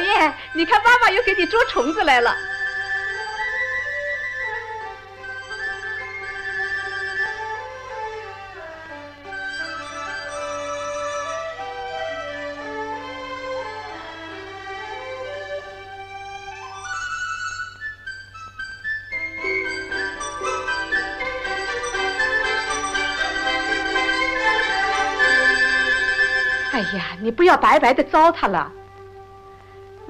燕，你看妈妈又给你捉虫子来了。哎呀，你不要白白的糟蹋了。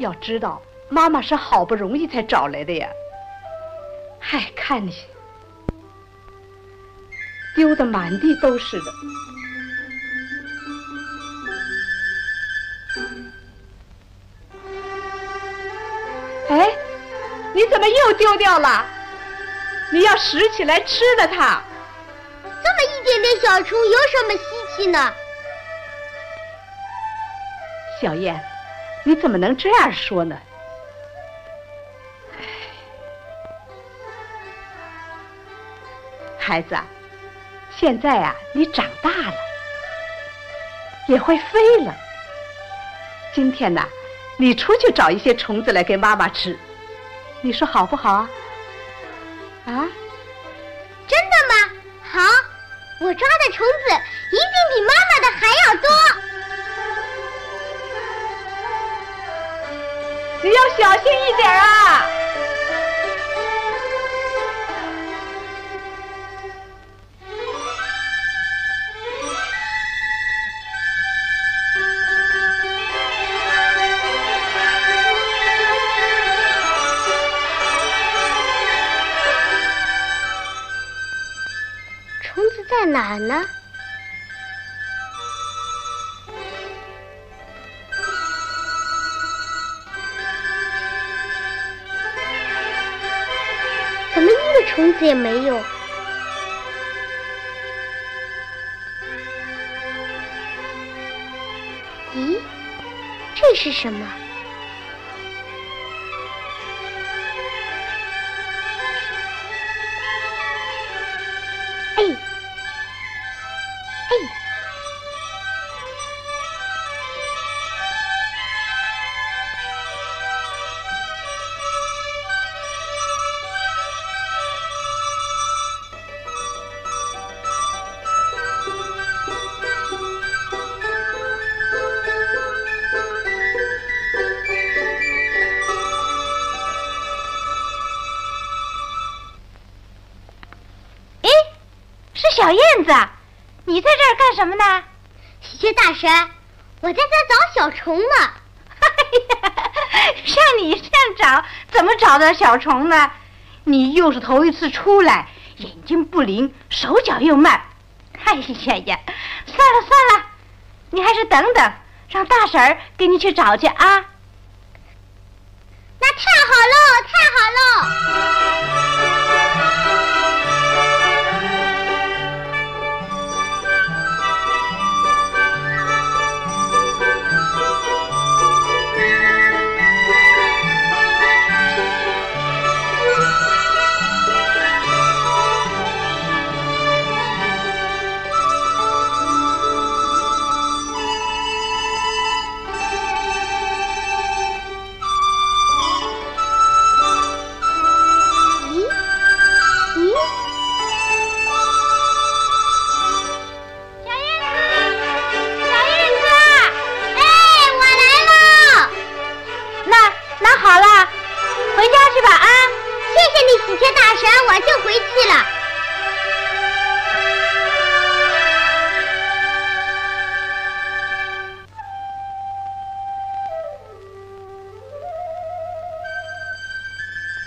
要知道，妈妈是好不容易才找来的呀。嗨，看你丢的满地都是的。哎，你怎么又丢掉了？你要拾起来吃了它。这么一点点小虫有什么稀奇呢？小燕，你怎么能这样说呢？孩子，现在啊，你长大了，也会飞了。今天呢，你出去找一些虫子来给妈妈吃，你说好不好啊？啊？真的吗？好，我抓的虫子一定比子也没有？咦，这是什么？子，你在这儿干什么呢？喜鹊大神，我在这找小虫呢。像你这样找，怎么找到小虫呢？你又是头一次出来，眼睛不灵，手脚又慢。哎呀呀，算了算了，你还是等等，让大婶儿给你去找去啊。那太好喽，太好喽！回去了。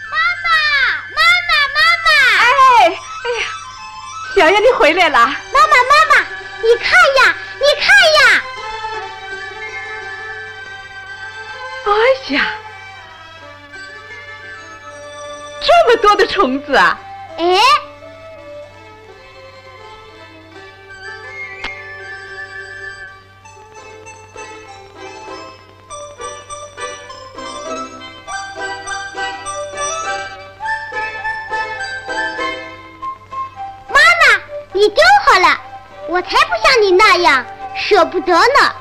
妈妈，妈妈，妈妈！哎，哎呀，小燕，你回来了。妈妈，妈妈，你看呀，你看呀！哎呀，这么多的虫子啊！哎，妈妈，你丢好了，我才不像你那样舍不得呢。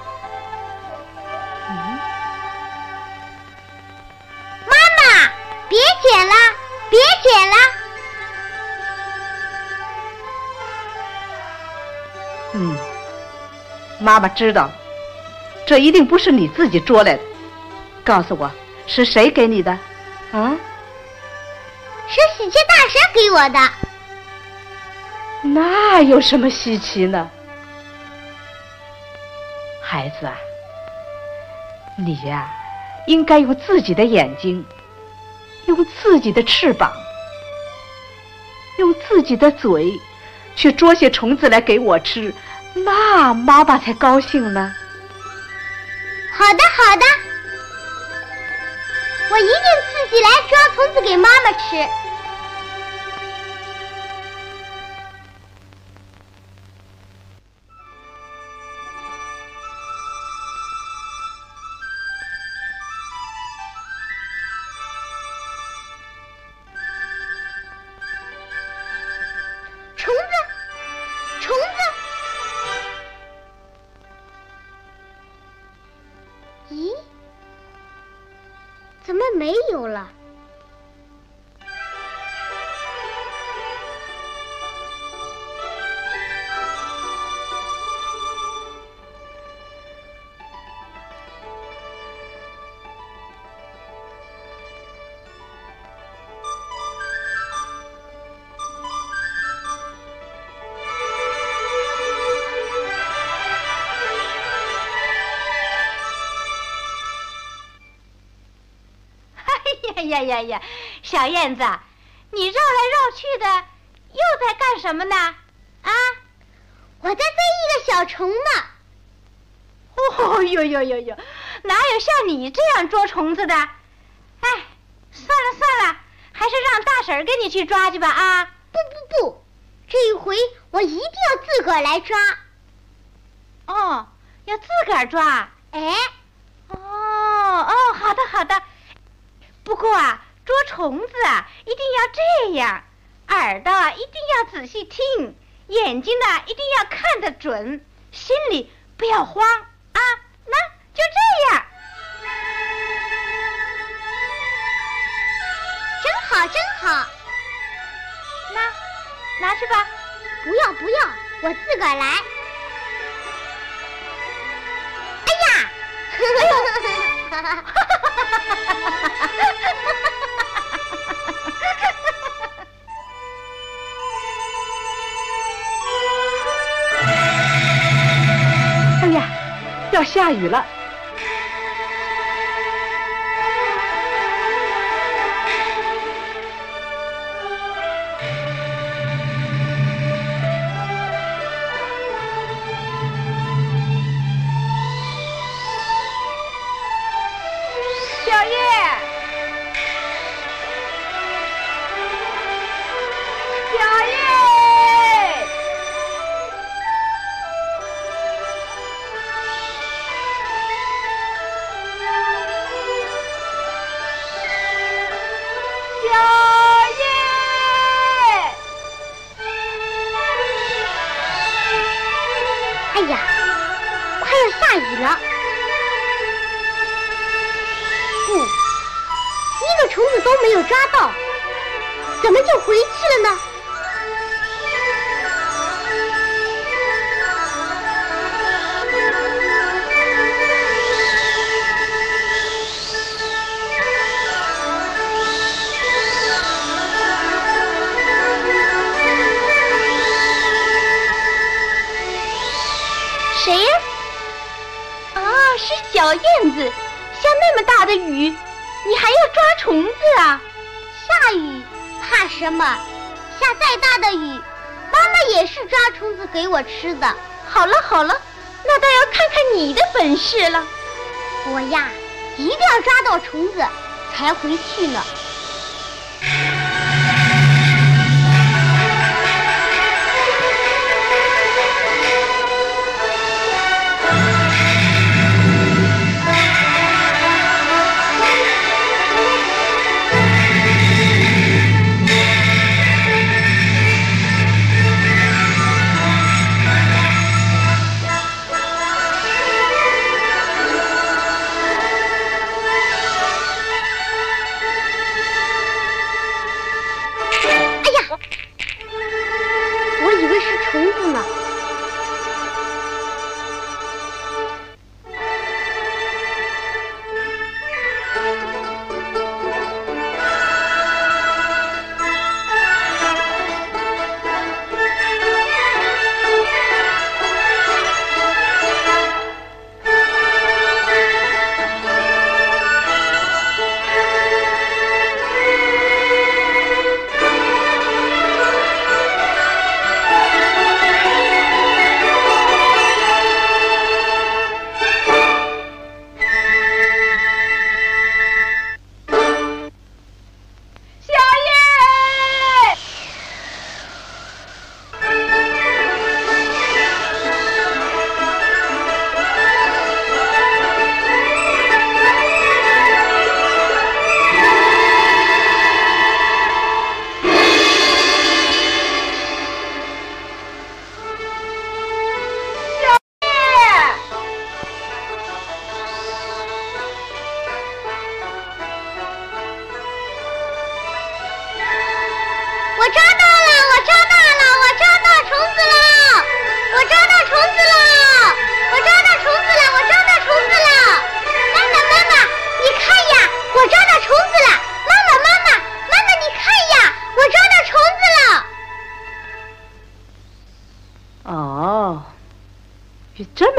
别捡了，别捡了。嗯，妈妈知道了，这一定不是你自己捉来的。告诉我，是谁给你的？啊？是喜鹊大神给我的。那有什么稀奇呢？孩子啊，你呀，应该用自己的眼睛，用自己的翅膀，用自己的嘴，去捉些虫子来给我吃，那妈妈才高兴呢。好的，好的，我一定自己来抓虫子给妈妈吃。呀呀呀，小燕子，你绕来绕去的，又在干什么呢？啊，我在追一个小虫呢。哦呦呦呦呦，哪有像你这样捉虫子的？哎，算了算了，还是让大婶儿给你去抓去吧啊！不不不，这一回我一定要自个儿来抓。哦，要自个儿抓？哎，哦哦，好的好的。不过啊，捉虫子啊，一定要这样，耳朵一定要仔细听，眼睛呢一定要看得准，心里不要慌啊。那就这样，真好真好。那拿去吧。不要不要，我自个儿来。哎呀！哎呀，要下雨了。又回去了呢？什么？下再大的雨，妈妈也是抓虫子给我吃的。好了好了，那倒要看看你的本事了。我呀，一定要抓到虫子才回去呢。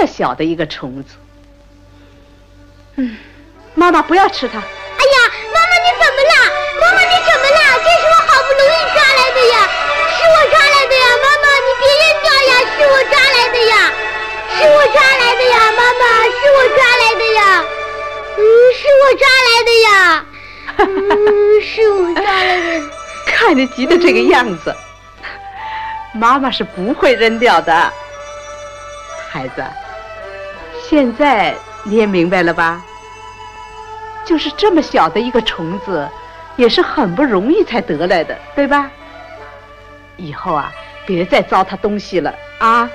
么小的一个虫子。嗯，妈妈不要吃它。哎呀，妈妈你怎么了？妈妈你怎么了？这是我好不容易抓来的呀，是我抓来的呀，妈妈你别扔掉呀，是我抓来的呀，是我抓来的呀，妈妈是我抓来的呀，嗯，是我抓来的呀，嗯，是我抓来的。看你急的这个样子，妈妈是不会扔掉的。孩子，现在你也明白了吧？就是这么小的一个虫子，也是很不容易才得来的，对吧？以后啊，别再糟蹋东西了啊！